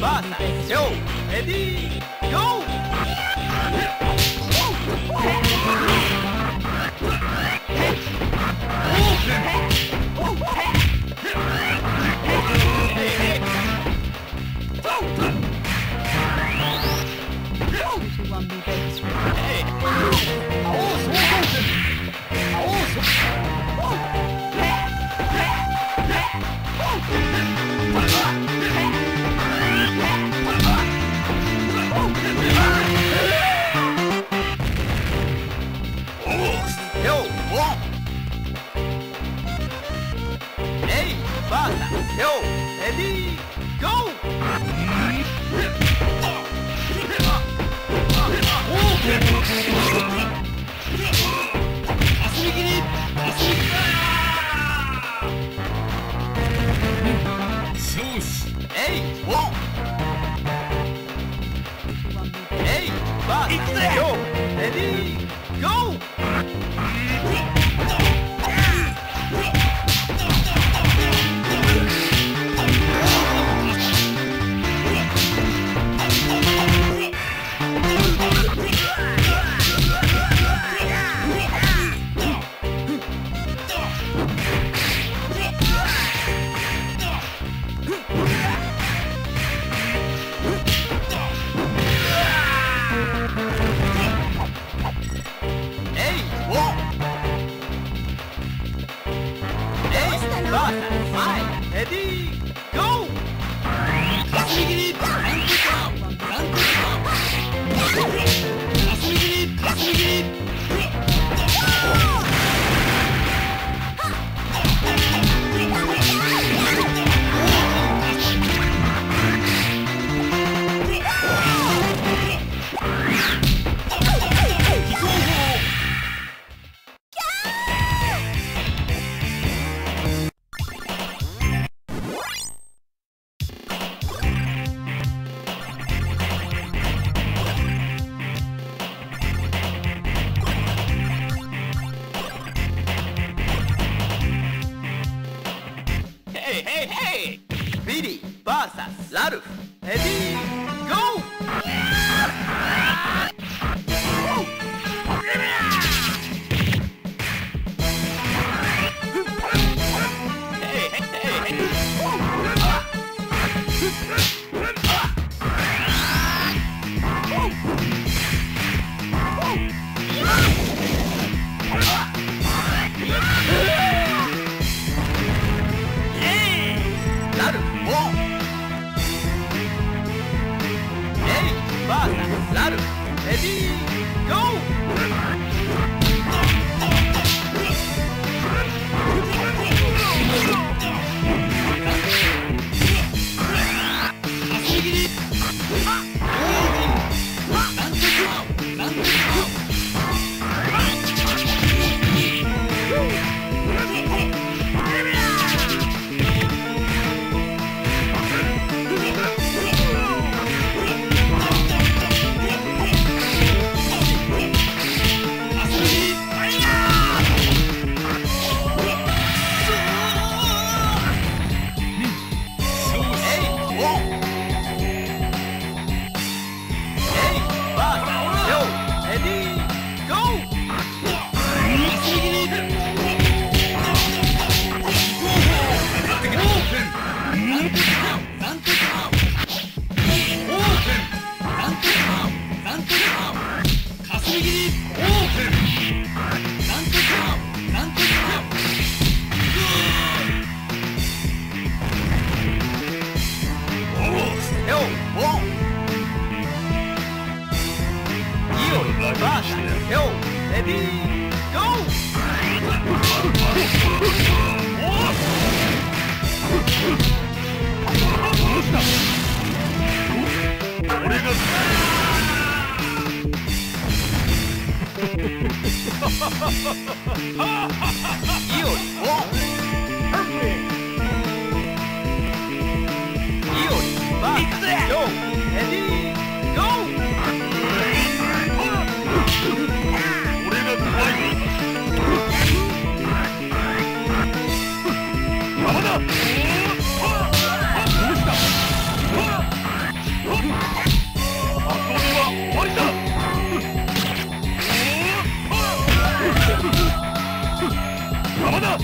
ビリー、バー少ィまだ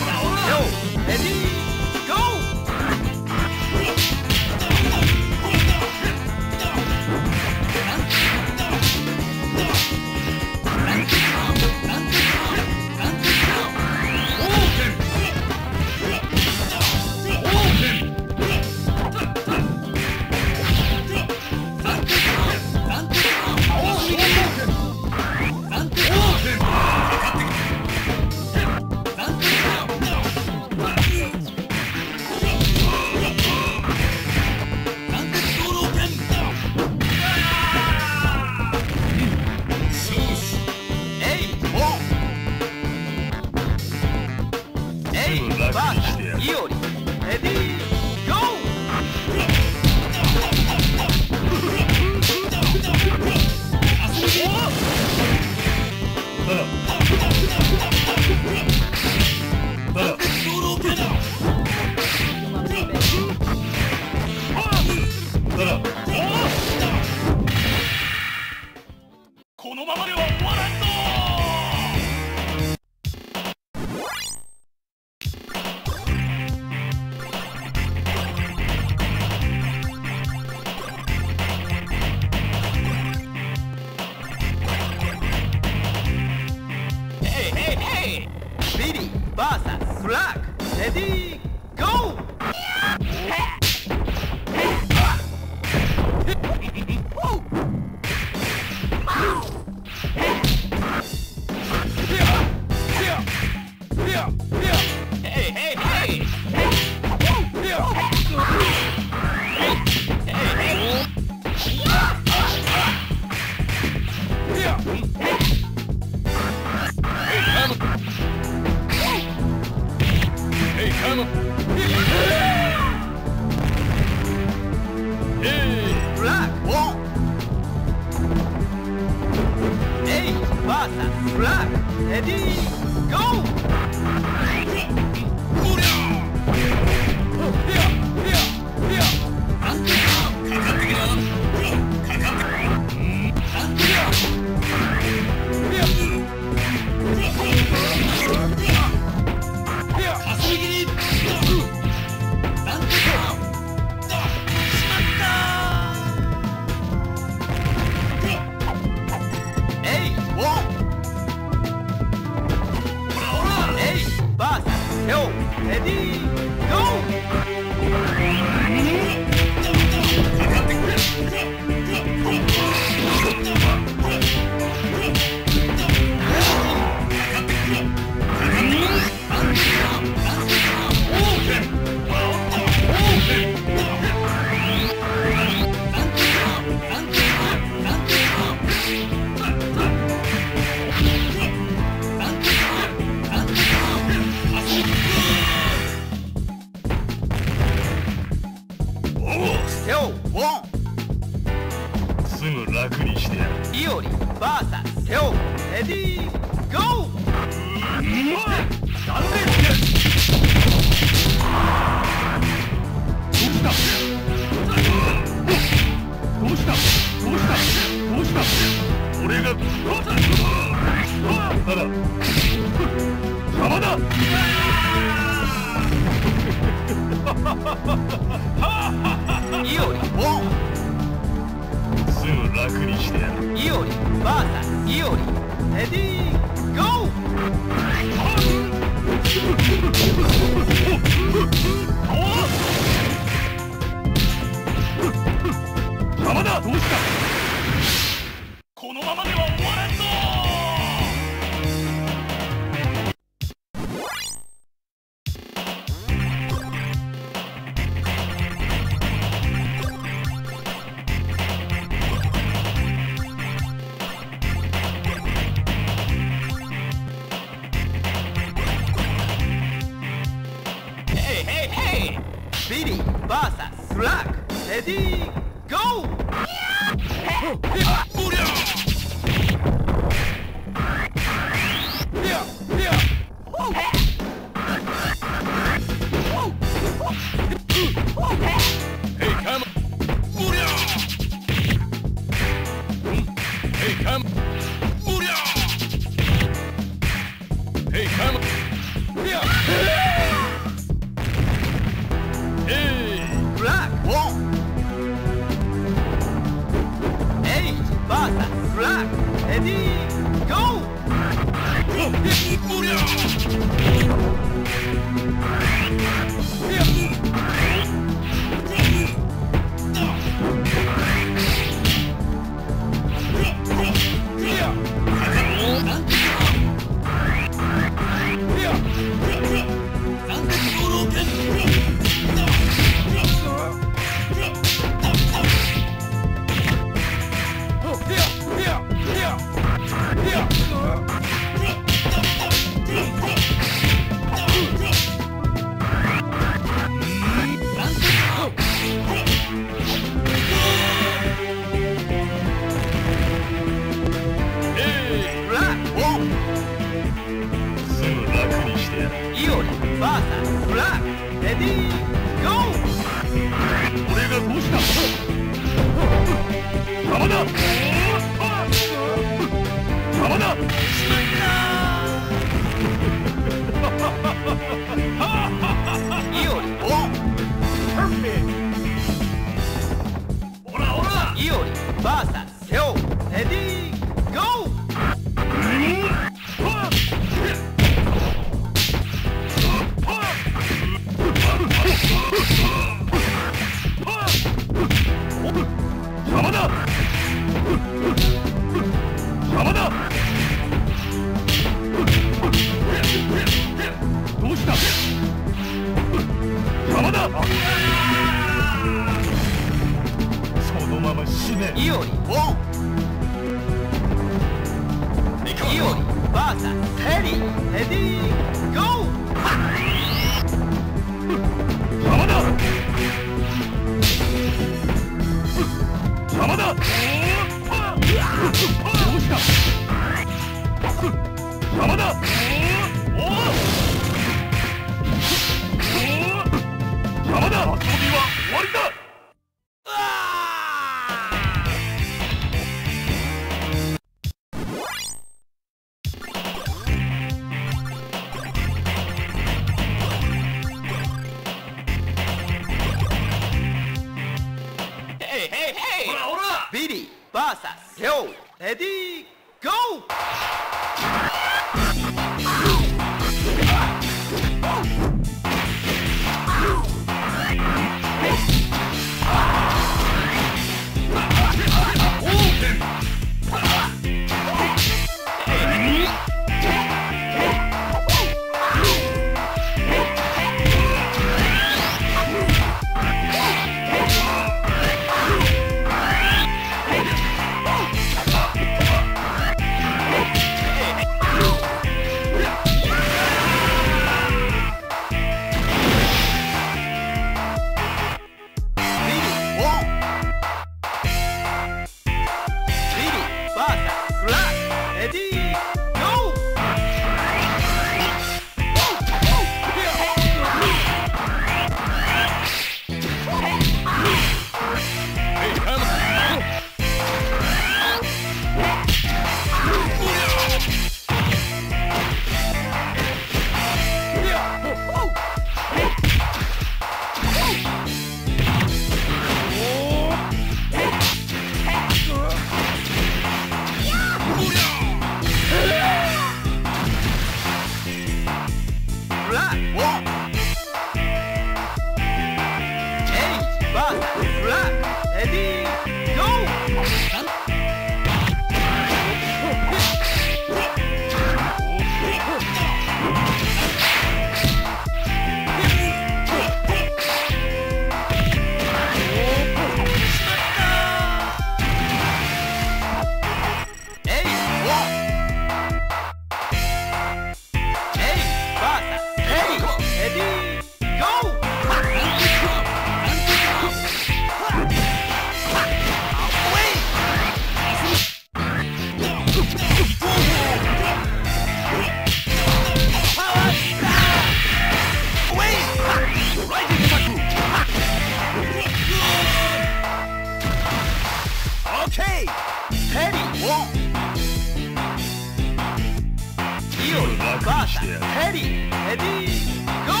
Bata, Teddy, Teddy, go!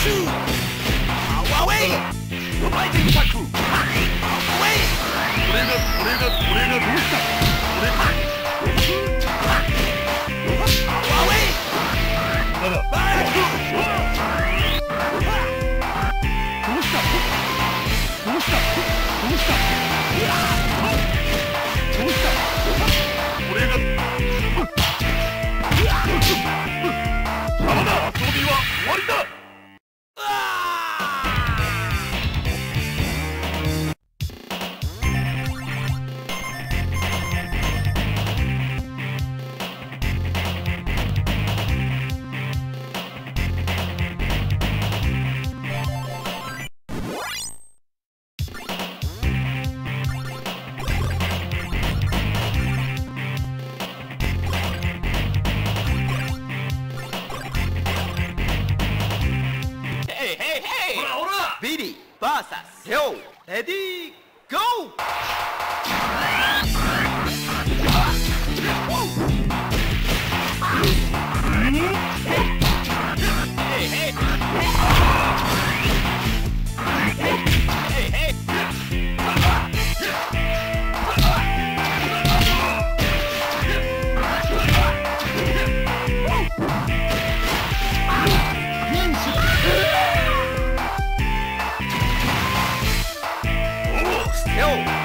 Shoot! Away! Fighting Baku! Away! これが、これが、これがどうした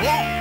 哇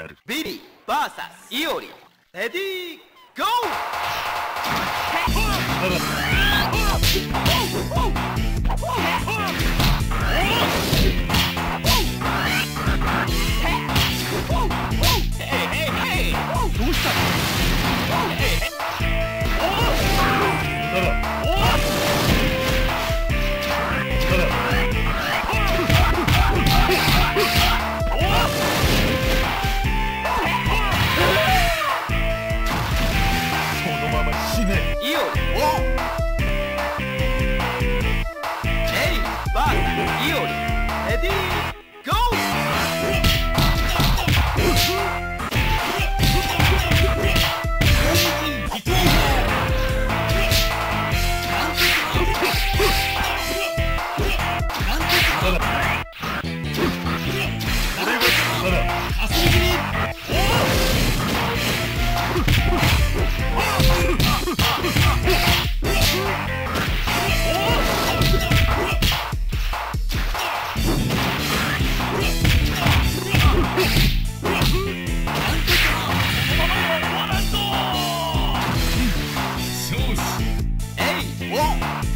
である。ビリー VS イオリ。レディーゴー不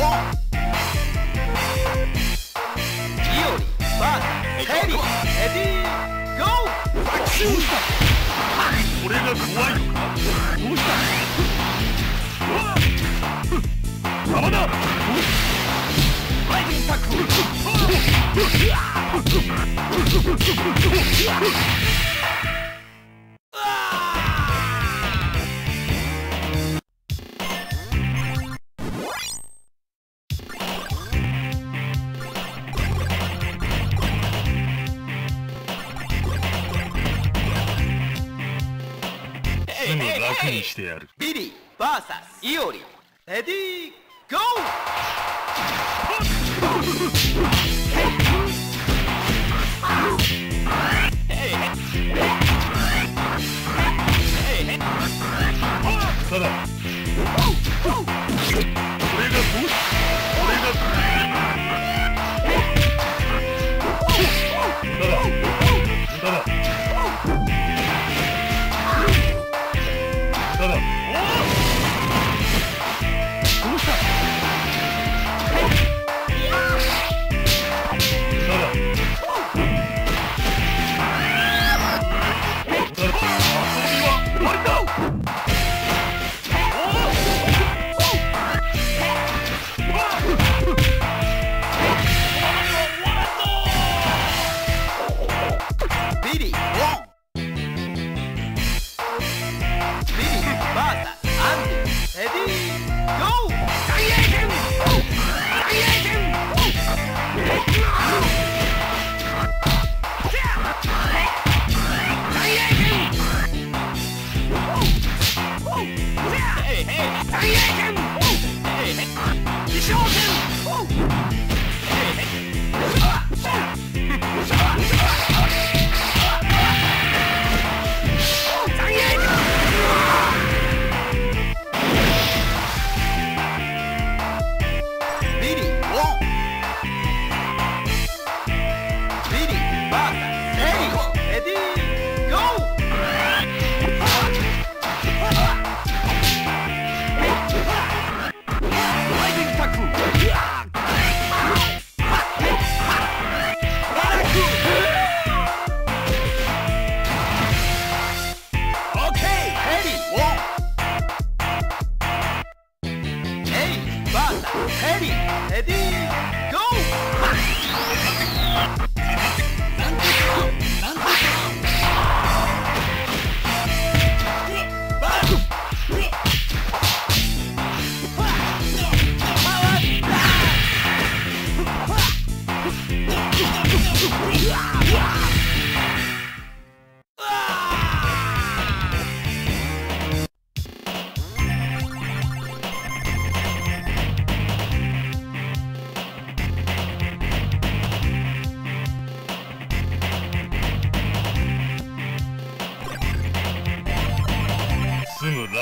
これが怖いのかどうした邪魔だライィングタックルしてやる。ビリ VS イオリレディーゴー！ただこれが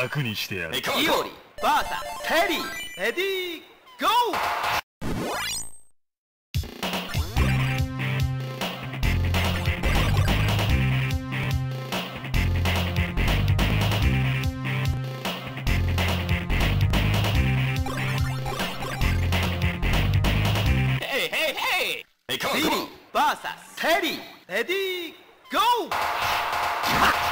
楽にしてやる。イオリバーサテリーレディーゴー！リーバーサテリーレディーゴー！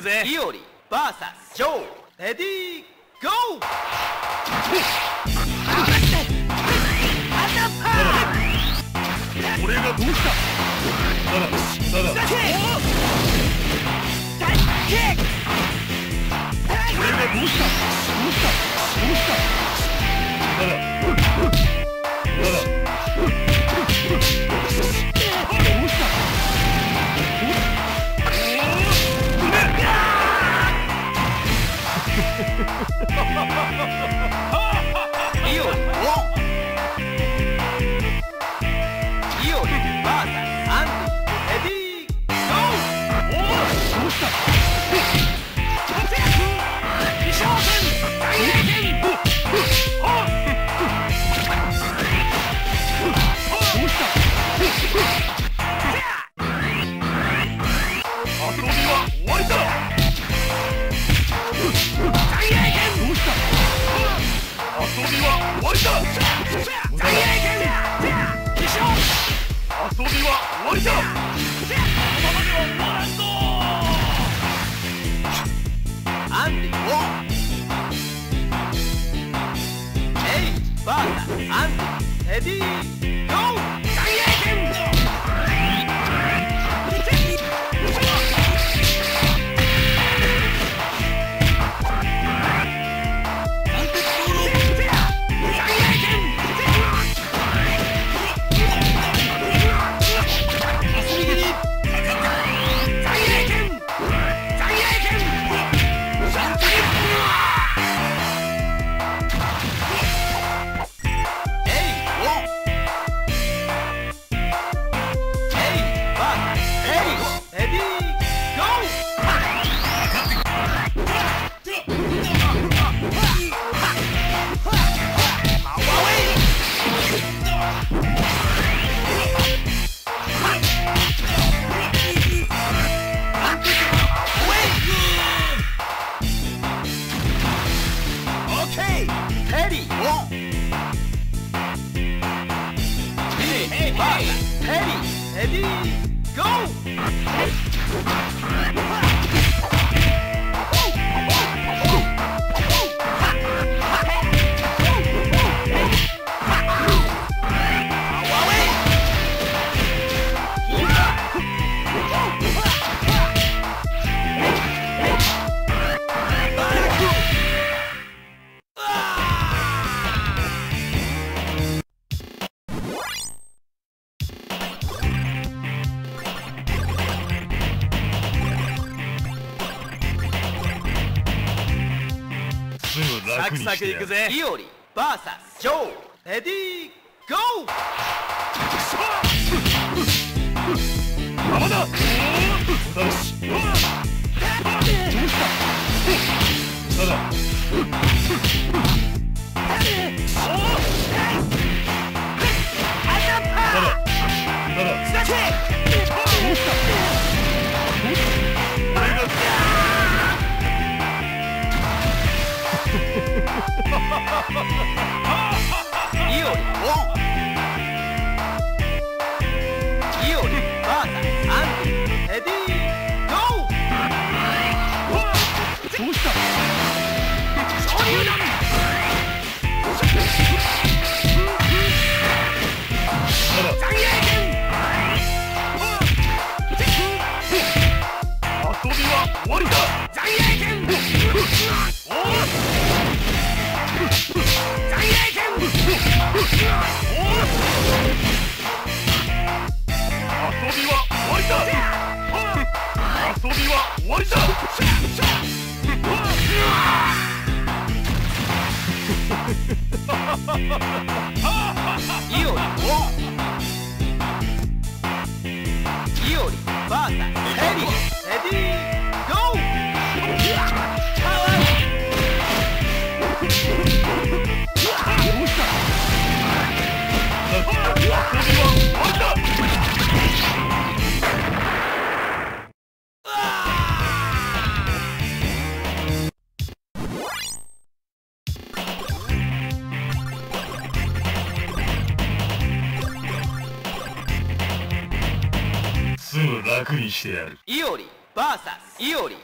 くぜ。リオリ VS ジョーレディーゴー俺がどうした？だ俺がどうした？どうした？どうした？くいくぜ。いいよ Ha ha ha ha! いおり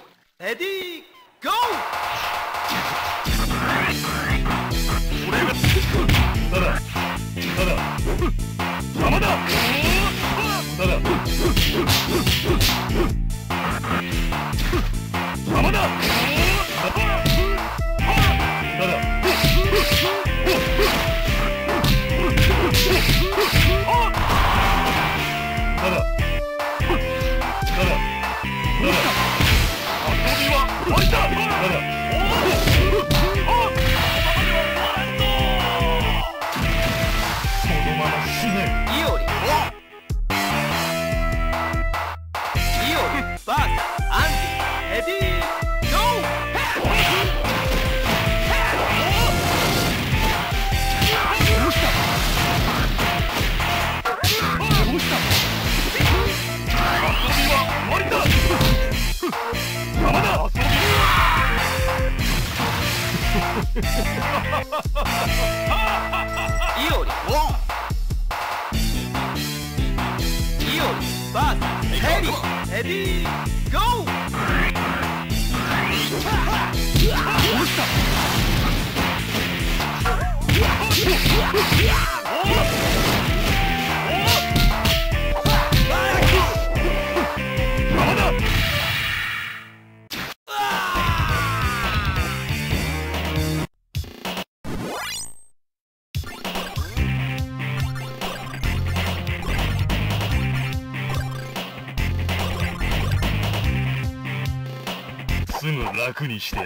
にして。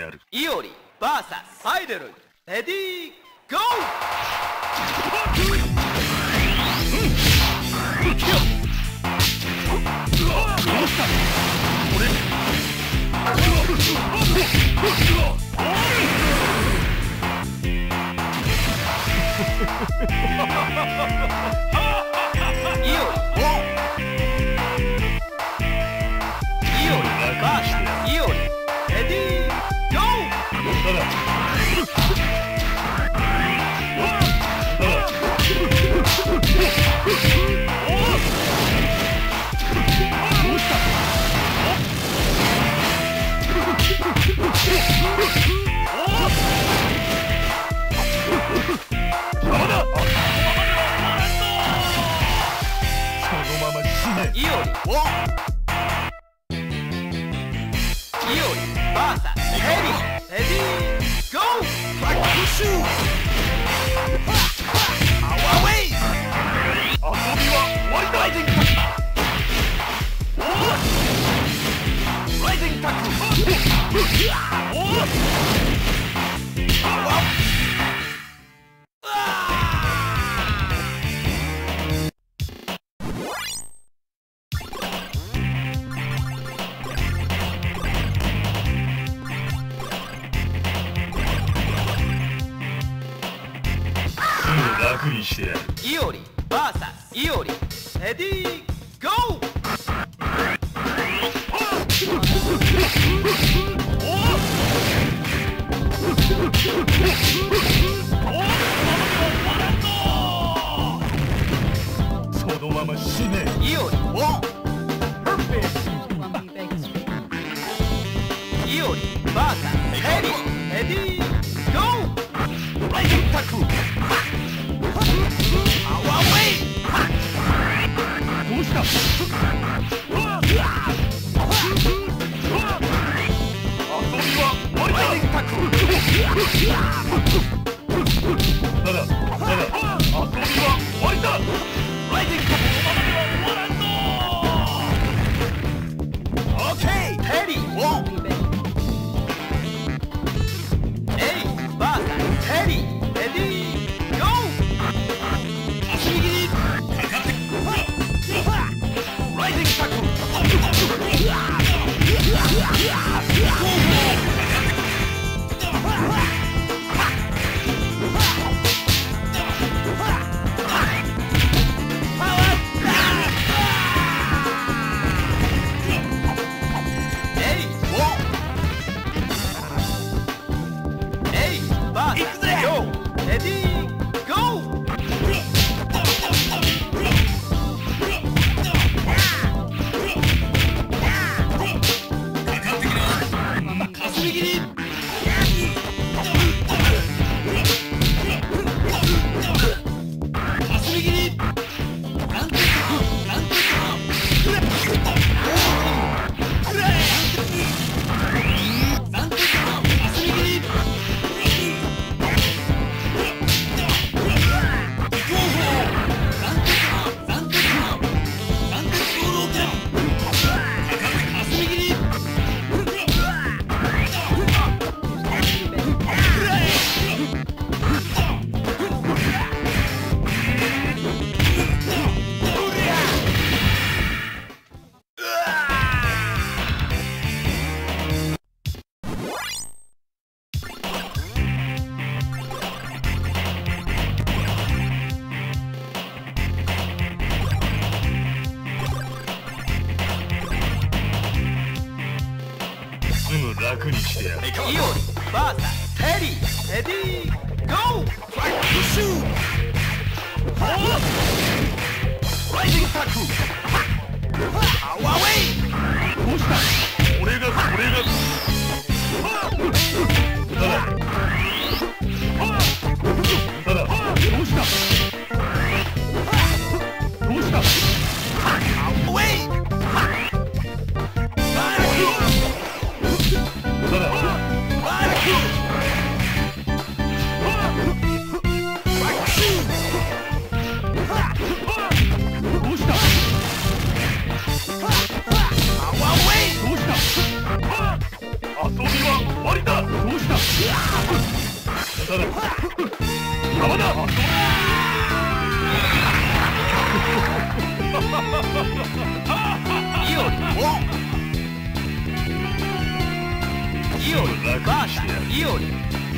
イオリ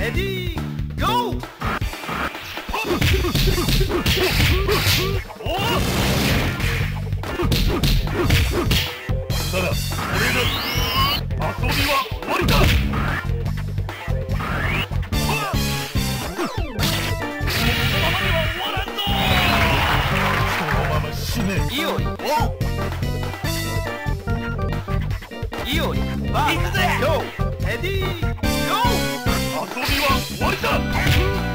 レディーゴーただが遊びは終わりだイオリイオリバーゴーレディー遊びは終わりだ